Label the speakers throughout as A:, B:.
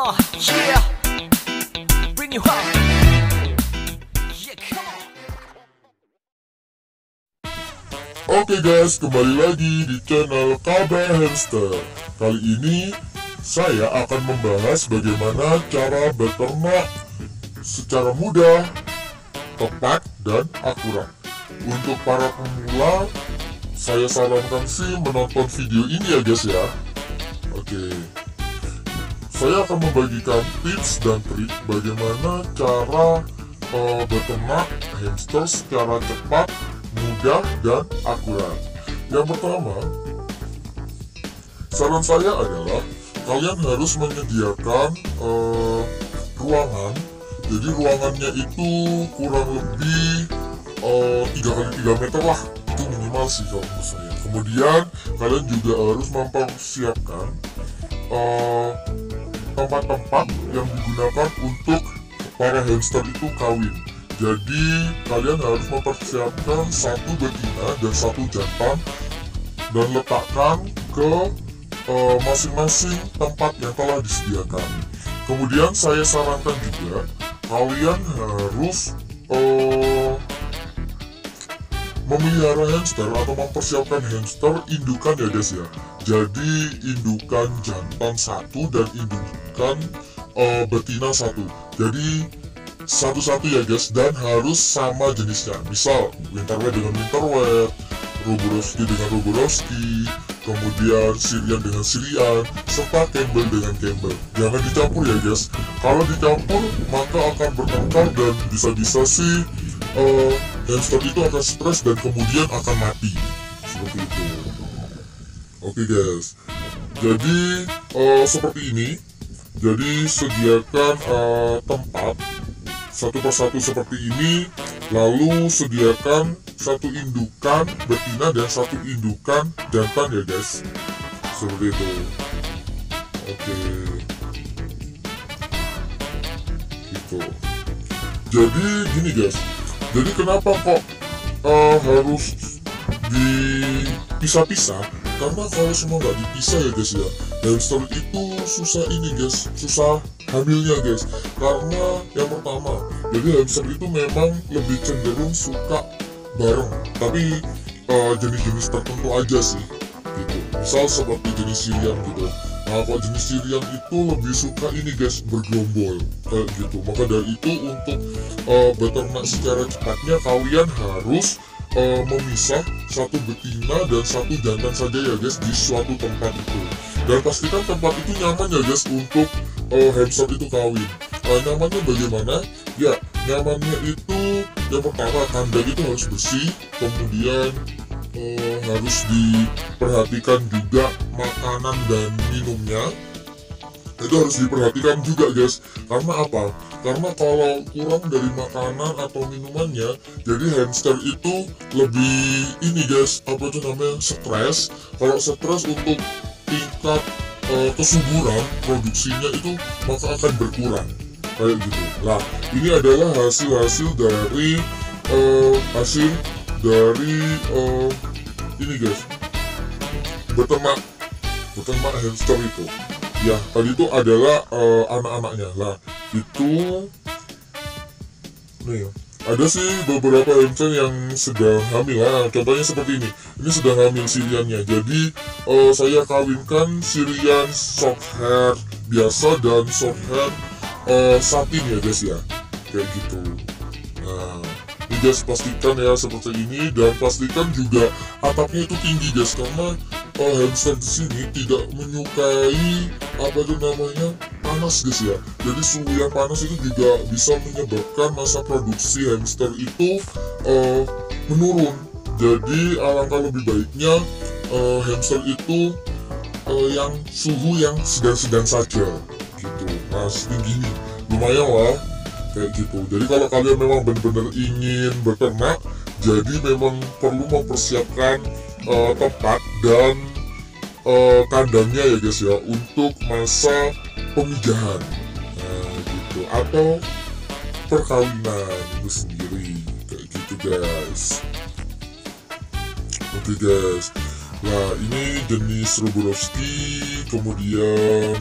A: Oke guys, kembali lagi di channel Kabar Hamster. Kali ini saya akan membahas bagaimana cara beternak secara mudah, tepat, dan akurat. Untuk para pemula, saya sarankan sih menonton video ini ya guys ya. Oke. Saya akan membagikan tips dan trik bagaimana cara eh, beternak hamster secara cepat, mudah, dan akurat. Yang pertama, saran saya adalah kalian harus menyediakan eh, ruangan. Jadi ruangannya itu kurang lebih eh, tiga kali 3 meter lah. Itu minimal sih kalau menurut saya. Kemudian kalian juga harus mempersiapkan eh, tempat-tempat yang digunakan untuk para hamster itu kawin. Jadi kalian harus mempersiapkan satu betina dan satu jantan dan letakkan ke eh, masing-masing tempat yang telah disediakan. Kemudian saya sarankan juga kalian harus eh, memelihara hamster atau mempersiapkan hamster indukan ya guys ya. Jadi indukan jantan satu dan indukan eh, betina satu. Jadi satu-satu ya guys dan harus sama jenisnya. Misal winter wet dengan winter wet, Roborowski dengan Roborowski, kemudian Sirian dengan Sirian, serta Campbell dengan Campbell. Jangan dicampur ya guys. Kalau dicampur maka akan bertengkar dan bisa-bisa sih eh, hamster itu akan stres dan kemudian akan mati. Seperti itu. Oke guys. Jadi eh, seperti ini. Jadi sediakan eh, tempat satu persatu seperti ini lalu sediakan satu indukan betina dan satu indukan jantan ya guys seperti itu oke gitu jadi gini guys jadi kenapa kok eh, harus dipisah-pisah? Karena kalau semua nggak dipisah ya guys ya. Hamster itu susah ini guys. Susah hamilnya guys. Karena yang pertama jadi hamster itu memang lebih cenderung suka bareng. Tapi eh, jenis-jenis tertentu aja sih gitu. Misal seperti jenis Syrian gitu nah kalau jenis Syrian itu lebih suka ini guys bergerombol. Kayak gitu. Maka dari itu untuk eh, beternak secara cepatnya kalian harus eh, memisah satu betina dan satu jantan saja ya guys di suatu tempat itu. Dan pastikan tempat itu nyaman ya guys untuk eh, hamster itu kawin. Eh, nyamannya bagaimana? Ya nyamannya itu yang pertama kandang itu harus bersih kemudian eh, harus diperhatikan juga makanan dan minumnya. Itu harus diperhatikan juga guys. Karena apa? Karena kalau kurang dari makanan atau minumannya jadi hamster itu lebih ini guys apa itu namanya? Stres. Kalau stres untuk tingkat eh, kesuburan produksinya itu maka akan berkurang. Kayak gitu. Lah ini adalah hasil-hasil dari eh, hasil dari eh, ini guys. Beternak beternak hamster itu. Ya tadi itu adalah eh, anak-anaknya. Lah itu nih ada sih beberapa hamster yang sedang hamil. Nah, contohnya seperti ini. Ini sedang hamil siriannya. Jadi eh, saya kawinkan sirian short hair biasa dan short hair eh, satin ya guys ya. Kayak gitu guys pastikan ya seperti ini. Dan pastikan juga atapnya itu tinggi guys karena eh, hamster di sini tidak menyukai apa itu namanya panas guys ya. Jadi suhu yang panas itu juga bisa menyebabkan masa produksi hamster itu eh, menurun. Jadi alangkah lebih baiknya eh, hamster itu eh, yang suhu yang sedang-sedang saja. Gitu nah setinggi ini lumayan lah kayak gitu. Jadi kalau kalian memang benar-benar ingin beternak jadi memang perlu mempersiapkan eh, tempat dan eh, kandangnya ya guys ya untuk masa pemijahan. Nah gitu. Atau perkawinan itu sendiri. Kayak gitu guys. Oke guys. Nah ini jenis Roborowski kemudian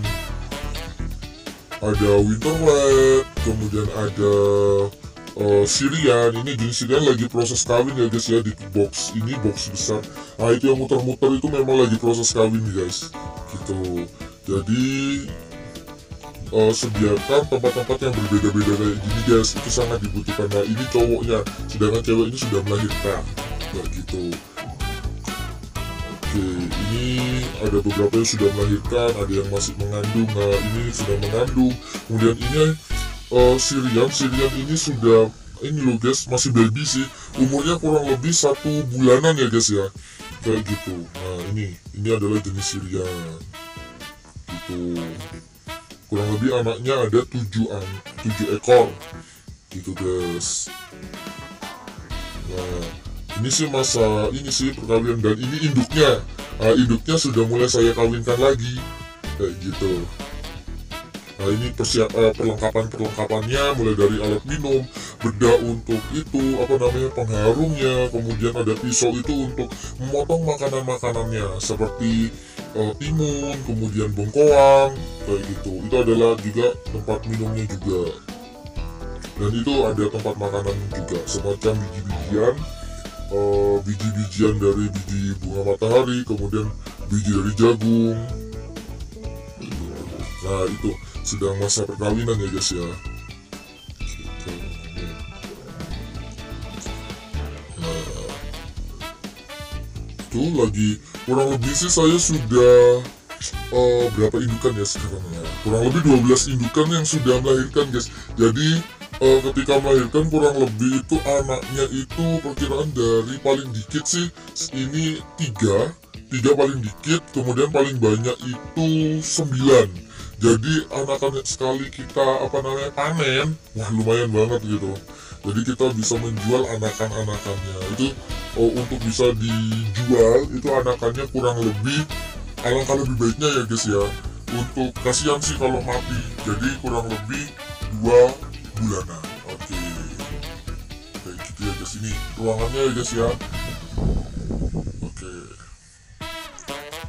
A: ada winter white kemudian ada uh, Sirian. Ini jenis Sirian lagi proses kawin ya guys ya di box ini box besar. Nah itu yang muter-muter itu memang lagi proses kawin guys. Gitu. Jadi uh, sediakan tempat-tempat yang berbeda-beda kayak gini guys. Itu sangat dibutuhkan. Nah ini cowoknya. Sedangkan cewek ini sudah melahirkan. Kayak gitu. Oke ini ada beberapa yang sudah melahirkan. Ada yang masih mengandung. Nah ini sudah mengandung. Kemudian ini uh, Sirian Sirian ini sudah ini loh guys masih baby sih. Umurnya kurang lebih satu bulanan ya guys ya. Kayak gitu. Nah ini ini adalah jenis Sirian gitu. Kurang lebih anaknya ada tujuh an tujuh ekor. Gitu guys. Nah ini sih masa ini sih perkawinan dan ini induknya. Nah, induknya sudah mulai saya kawinkan lagi. Kayak gitu Nah ini persiap eh, perlengkapan perlengkapannya mulai dari alat minum, beda untuk itu apa namanya pengharumnya, kemudian ada pisau itu untuk memotong makanan makanannya seperti eh, timun, kemudian bengkoang kayak gitu. Itu adalah juga tempat minumnya juga. Dan itu ada tempat makanan juga semacam biji-bijian, eh, biji-bijian dari biji bunga matahari, kemudian biji dari jagung. Nah itu sedang masa perkawinan ya guys ya. Gitu. nah itu lagi. Kurang lebih sih saya sudah uh, berapa indukan ya sekarang ya? Kurang lebih 12 indukan yang sudah melahirkan guys jadi uh, ketika melahirkan kurang lebih itu anaknya itu perkiraan dari paling dikit sih ini tiga. Tiga paling dikit kemudian paling banyak itu sembilan jadi anakan sekali kita apa namanya panen wah lumayan banget gitu. Jadi kita bisa menjual anakan-anakannya. Itu oh, untuk bisa dijual itu anakannya kurang lebih alangkah lebih baiknya ya guys ya. Untuk kasihan sih kalau mati. Jadi kurang lebih dua bulanan. Oke. Kayak gitu ya guys. Ini ruangannya ya guys ya. Oke.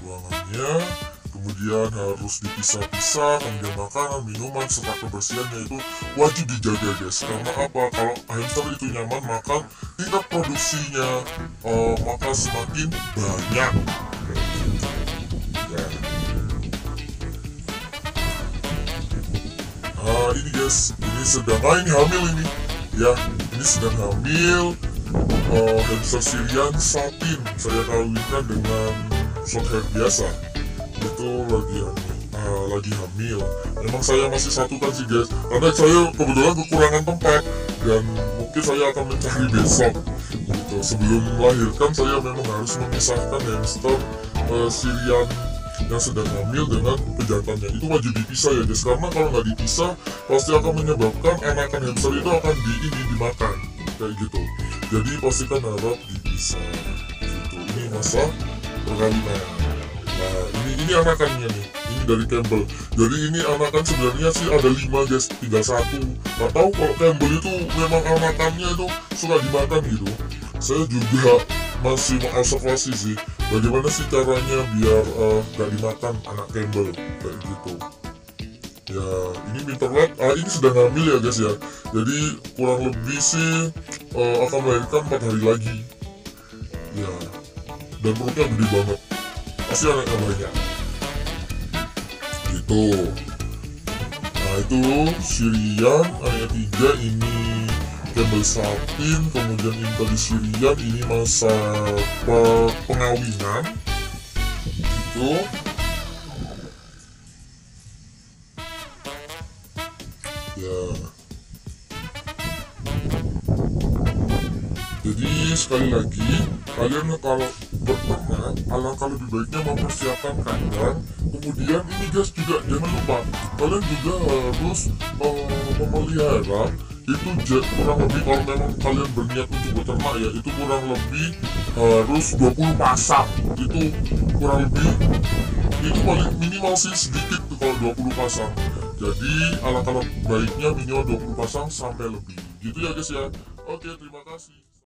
A: Ruangannya kemudian harus dipisah-pisah kemudian makanan minuman serta kebersihannya itu wajib dijaga guys. Karena apa? Kalau hamster itu nyaman maka tingkat produksinya uh, maka semakin banyak. Ya. nah ini guys ini sedang ah ini hamil ini. Ya ini sedang hamil uh, hamster Syrian satin. Saya kawinkan dengan short hair biasa itu lagi uh, lagi hamil. Memang saya masih satukan sih guys. Karena saya kebetulan kekurangan tempat. Dan mungkin saya akan mencari besok. Gitu. Sebelum melahirkan saya memang harus memisahkan hamster uh, Syrian yang sedang hamil dengan pejantannya itu wajib dipisah ya guys. Karena kalau nggak dipisah pasti akan menyebabkan anakan hamster itu akan di ini dimakan. Kayak gitu. Jadi pastikan harap dipisah. Gitu. Ini masa perkawinan. Nah ini anakannya nih ini dari Campbell. Jadi ini anakan sebenarnya sih ada lima guys. Tinggal satu. Nggak tahu kalau Campbell itu memang anakannya itu suka dimakan gitu. Saya juga masih mengobservasi sih bagaimana sih caranya biar uh, gak dimakan anak Campbell kayak gitu. Ya ini Winterlet ah ini sedang hamil ya guys ya. Jadi kurang lebih sih uh, akan melahirkan 4 hari lagi. Ya dan perutnya gede banget. Pasti anaknya banyak gitu. Nah itu Syrian anaknya tiga ini Campbell Satin kemudian Intel Syrian ini masa pe- pengawinan. Gitu. Ya. Jadi sekali lagi kalian kalau berternak alangkah lebih baiknya mempersiapkan kandang kemudian ini guys juga jangan lupa kalian juga harus uh, memelihara itu ja- kurang lebih kalau memang kalian berniat untuk beternak ya itu kurang lebih harus 20 pasang. Itu kurang lebih itu paling minimal sih sedikit tuh kalau 20 pasang. Jadi alangkah baiknya minimal 20 pasang sampai lebih. Gitu ya guys ya. Oke terima kasih